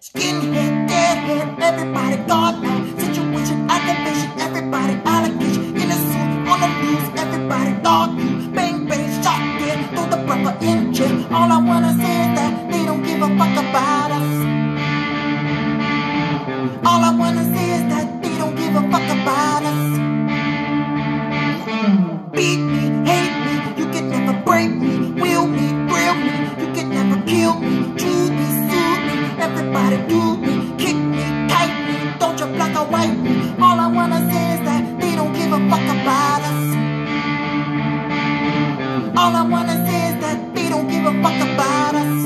Skinhead, deadhead, everybody got mad. Situation, activation, everybody allegation. suit, on the news, everybody dog you. Bang, bang, shot, dead, throw the proper in jail. All I wanna say is that they don't give a fuck about us. All I wanna say is do kick tight, don't you black or white. All I wanna say is that they don't give a fuck about us. All I wanna say is that they don't give a fuck about us.